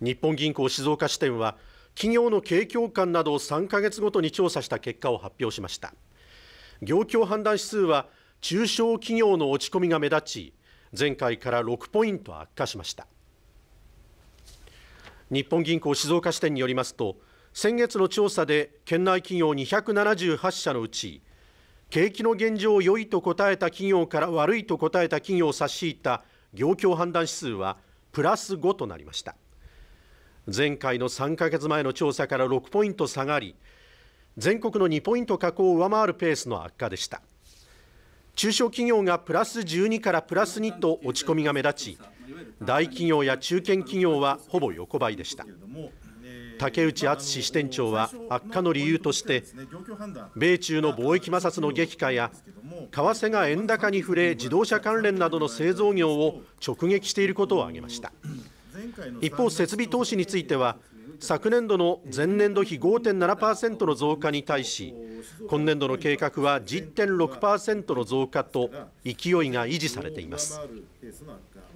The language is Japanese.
日本銀行静岡支店は企業の景況感などを3ヶ月ごとに調査した結果を発表しました。業況判断指数は中小企業の落ち込みが目立ち前回から6ポイント悪化しました。日本銀行静岡支店によりますと先月の調査で県内企業278社のうち景気の現状を良いと答えた企業から悪いと答えた企業を差し引いた業況判断指数はプラス5となりました。前回の3ヶ月前の調査から6ポイント下がり全国の2ポイント下降を上回るペースの悪化でした。中小企業がプラス12からプラス2と落ち込みが目立ち大企業や中堅企業はほぼ横ばいでした。竹内敦支店長は悪化の理由として米中の貿易摩擦の激化や為替が円高に触れ自動車関連などの製造業を直撃していることを挙げました。一方設備投資については昨年度の前年度比5.7%の増加に対し今年度の計画は10.6%の増加と勢いが維持されています。